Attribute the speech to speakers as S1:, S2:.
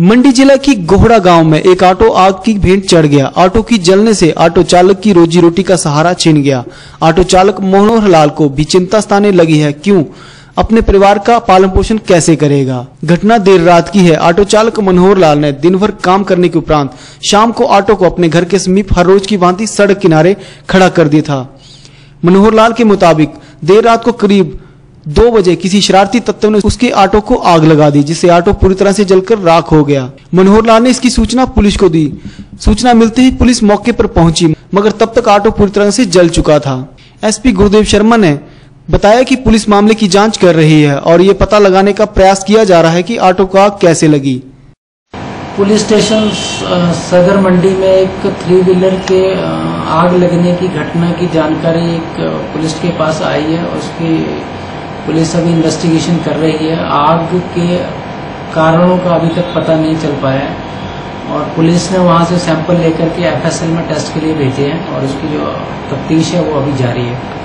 S1: मंडी जिला की गोहड़ा गाँव में एक ऑटो आग की भेंट चढ़ गया। ऑटो की जलने से ऑटो चालक की रोजी रोटी का सहारा छीन गया। ऑटो चालक मनोहर लाल को भी चिंता स्थाने लगी है। क्यों? अपने परिवार का पालन पोषण कैसे करेगा? घटना देर रात की है। ऑटो चालक मनोहर लाल ने दिन भर काम करने के उपरांत शाम को ऑटो को अपने घर के समीप हर रोज की भांति सड़क किनारे खड़ा कर दिया था। मनोहर लाल के मुताबिक देर रात को करीब दो बजे किसी शरारती तत्व ने उसके ऑटो को आग लगा दी, जिससे ऑटो पूरी तरह से जलकर राख हो गया। मनोहर लाल ने इसकी सूचना पुलिस को दी। सूचना मिलते ही पुलिस मौके पर पहुँची, मगर तब तक ऑटो पूरी तरह से जल चुका था। एसपी गुरुदेव शर्मा ने बताया कि पुलिस मामले की जाँच कर रही है और ये पता लगाने का प्रयास किया जा रहा है कि ऑटो को आग कैसे लगी।
S2: पुलिस स्टेशन सदर मंडी में एक थ्री व्हीलर के आग लगने की घटना की जानकारी एक पुलिस के पास आई है। उसकी पुलिस अभी इन्वेस्टिगेशन कर रही है। आग के कारणों का अभी तक पता नहीं चल पाया है। और पुलिस ने वहाँ से सैंपल लेकर के एफएसएल में टेस्ट के लिए भेजे हैं और उसकी जो तफ्तीश है वो अभी जारी है।